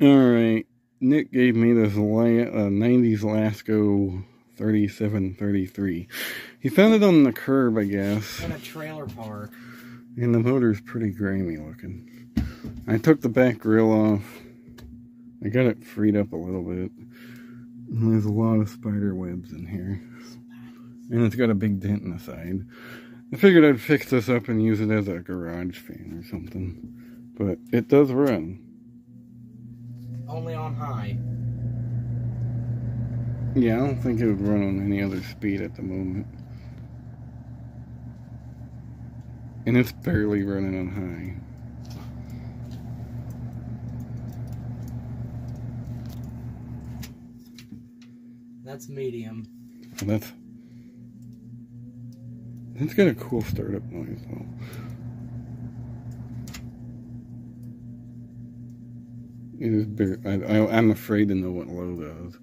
Alright, Nick gave me this uh, 90s Lasko 3733. He found it on the curb, I guess. In a trailer park. And the motor's pretty grimy looking. I took the back grill off. I got it freed up a little bit. And there's a lot of spider webs in here. And it's got a big dent in the side. I figured I'd fix this up and use it as a garage fan or something. But it does run. Only on high. Yeah, I don't think it would run on any other speed at the moment. And it's barely running on high. That's medium. that's that's got a cool startup noise though. It is bare, I, I, I'm afraid to know what low does.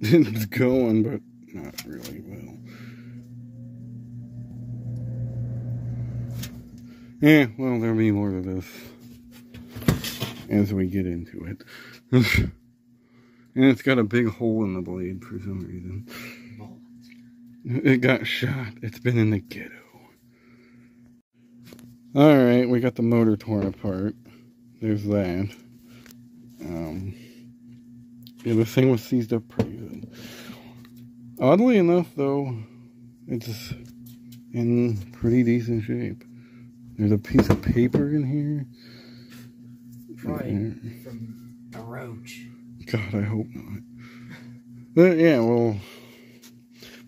it's going, but not really well. Yeah, well, there'll be more to this as we get into it. and it's got a big hole in the blade for some reason. It got shot. It's been in the ghetto. Alright, we got the motor torn apart. There's that. Um, yeah, the thing was seized up pretty good. Oddly enough, though, it's in pretty decent shape. There's a piece of paper in here. Right, from a roach. God, I hope not. But yeah, we'll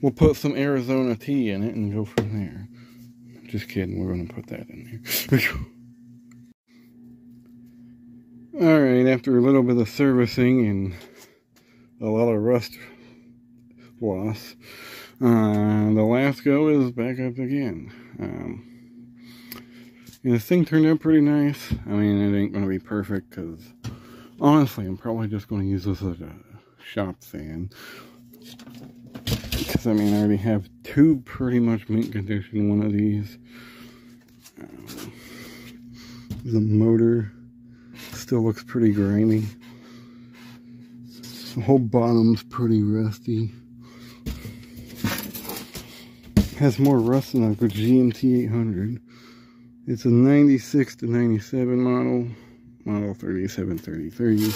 we'll put some Arizona tea in it and go from there. Just kidding, we're gonna put that in there. Alright, after a little bit of servicing and a lot of rust loss. Uh, the go is back up again. Um, this thing turned out pretty nice. I mean, it ain't going to be perfect because, honestly, I'm probably just going to use this as a shop fan. Because, I mean, I already have two pretty much mint condition one of these. Um, the motor still looks pretty grimy. The whole bottom's pretty rusty. Has more rust than a GMT 800. It's a 96 to 97 model. Model 3733.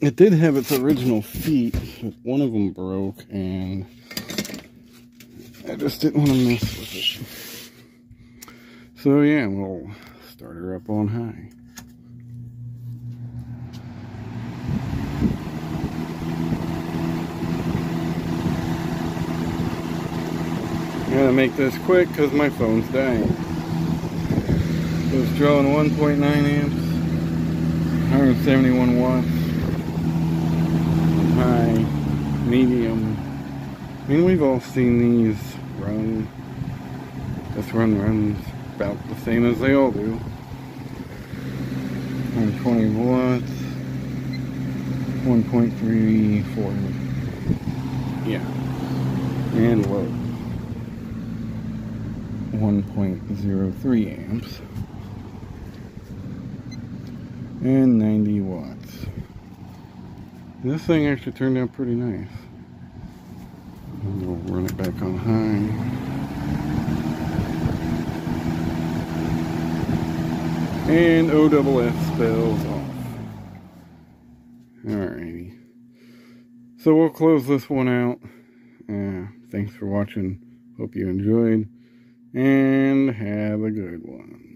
It did have its original feet, but one of them broke, and I just didn't want to mess with it. So yeah, we'll start her up on high. I'm gonna make this quick because my phone's dying. It was drawing 1.9 amps, 171 watts, high, medium. I mean, we've all seen these run. This run runs about the same as they all do. 120 watts, 1.34, yeah, and low. 1.03 amps and 90 watts. This thing actually turned out pretty nice. Run it back on high. And OFF spells off. Alrighty. So we'll close this one out. Uh, thanks for watching. Hope you enjoyed and have a good one.